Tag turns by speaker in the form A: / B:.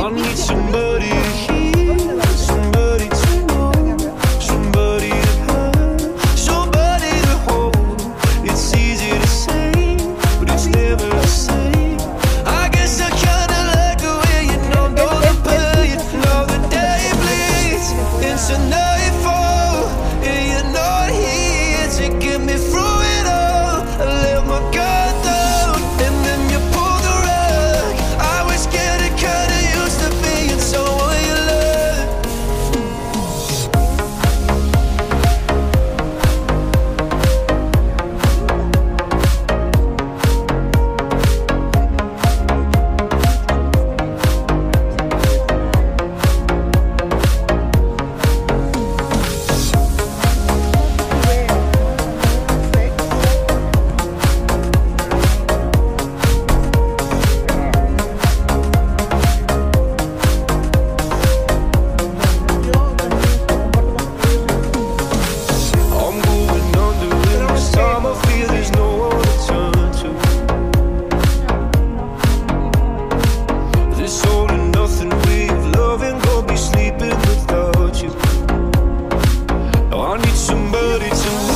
A: I need somebody
B: Somebody to know Somebody to have Somebody to hold. It's easy to say But it's never the same. I guess I kinda like the way you know the pain, know the day
A: bleeds Into
B: night. between